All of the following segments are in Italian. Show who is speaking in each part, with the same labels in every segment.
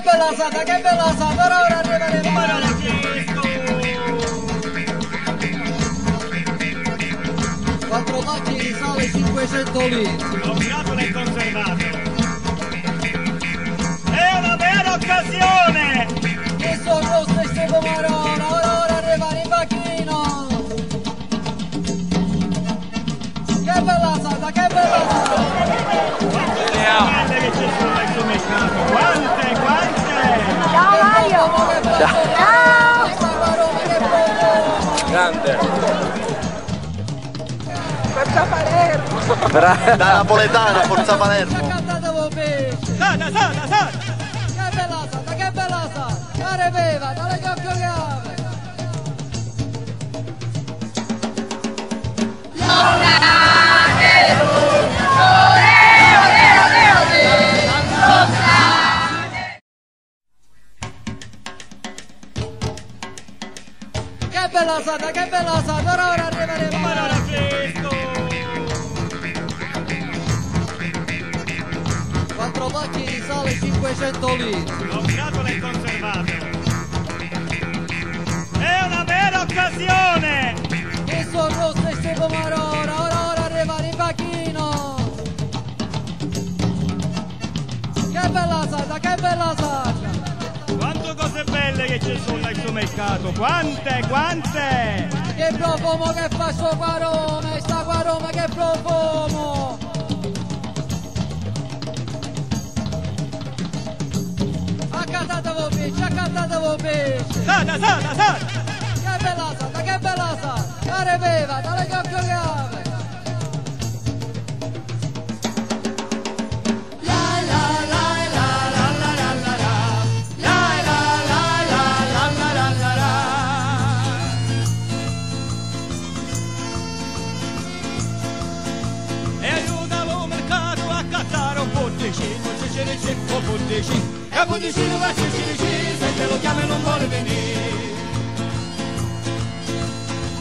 Speaker 1: che bella santa, che bella santa, ora ora arriveremo.
Speaker 2: Parola Cristo.
Speaker 1: Quattro tocchi di sale, 500 litri.
Speaker 2: L'ho tirato e conservato. È una bella occasione.
Speaker 1: Questo rosso e seco marona, ora ora arriva in bacchino. Che bella santa, che bella
Speaker 2: santa. Guardate che c'è solo il suo mercato, guarda.
Speaker 3: Ciao Mario! Ciao!
Speaker 1: Ciao.
Speaker 4: Grande!
Speaker 3: Forza Palermo!
Speaker 4: Bra
Speaker 5: da napoletana, forza Palermo!
Speaker 2: Sana, sana, sana!
Speaker 1: Che bella santa, che bella santa! Dare beva, dare coccoliave! Laura! Bella sata, che bella sata, ora ora
Speaker 2: non è questo!
Speaker 1: Quattro pacchi di sale 500 litri.
Speaker 2: L'ho tirato e conservato. È una vera occasione!
Speaker 1: Che sono rosse ste pomarone, ora ora arrivano in bacchino. Che bella sata, che bella sata.
Speaker 2: Quante cose belle che ci sono nel suo mercato! Quante, quante!
Speaker 1: Che profumo che fa sto quarome, sta quarome che profumo. Accantatevo pesce, accantatevo pesce.
Speaker 2: Sata, sata, sata!
Speaker 1: Che bella sata, che bella sata. Arriveva, dalle coccoliame.
Speaker 2: punticino va cicinici, se te lo chiama non vuole venire.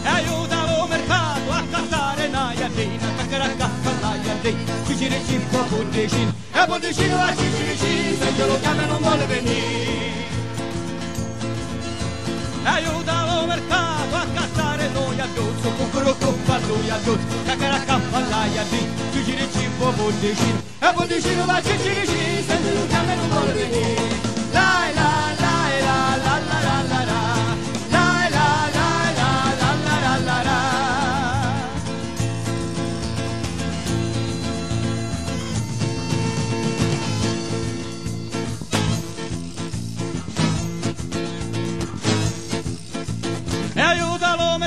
Speaker 2: E aiutalo mercato a cantare una iardina, perché la cacca la iardina, cicinici qua punticino. E punticino va cicinici, se te lo chiama non vuole venire. E aiutalo mercato a cantare noi a dozzo, cucurucco fa lui a dozzo, cacca la cacca la iardina, cicinici qua punticino. di punticino va cicinici, se te lo chiama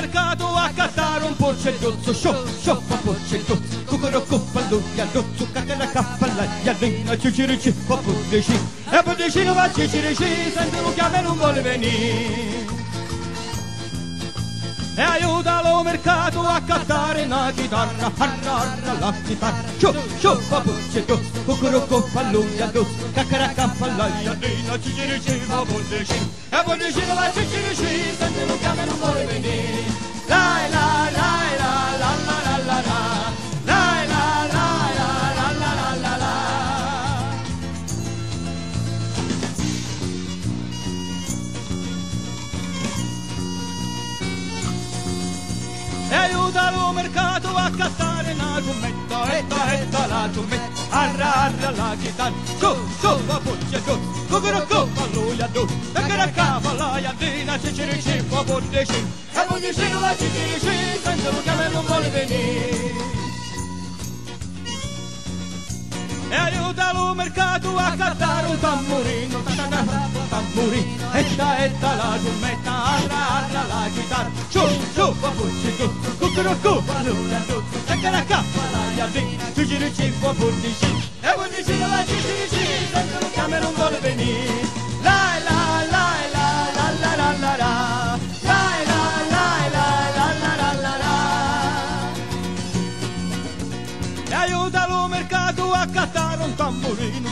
Speaker 2: mercato a cattare un porcellozzo show. چکرچی کپوت دشی هپوت دشی نو بچه چرشی سنت رو کمن un vuole venire e aiutalo mercato a cantare una chitarra, arrarra la chitarra, ciò, ciò, papucce, ciò, cucurucco, palluia, ciò, cacaracca, pallaia, dina, cicirici, papucci, e papucci, la cicirici, senti un cane non vuole venire, la la la la la la cantare una rumetta, etta, etta la giumetta, arra, arra la chitarra, su su va buccia, go, go, go, go, alleluia, do, da che la cava la iandina, ci ci rici, va buccia, ci, e buccia, la ci ci rici, senza lo non vuole venire. E aiuta lo mercato a cattare un tamburino, tamburino, etta, etta la giummetta, arra, arra la chitarra, ciu, ciu, fa pucci, tu, cucuro, cucca, lui a due, e che raccapa la iardina, cicirici, fa potticino, e potticino la cicirici, senza lo chiama e non vuole venire. La la la la la la. La la la la la. La a catar un tamborino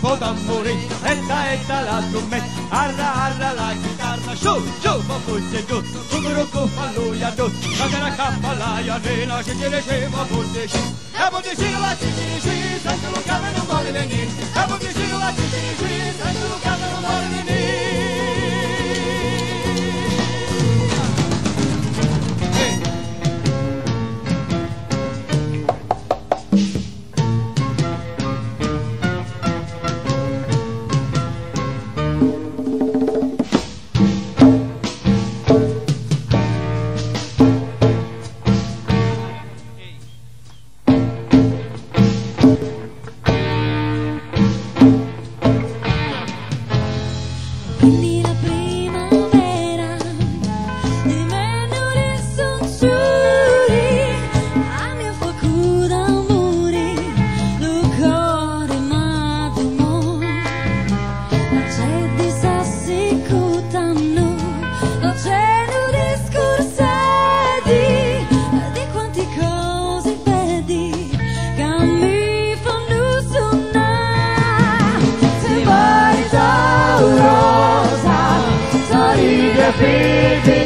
Speaker 2: Po oh, tamborino, eta la trompeta Arra arra la chitarra, Chu chu papucce giù. Cucurucu falluia la non la
Speaker 4: non
Speaker 5: happy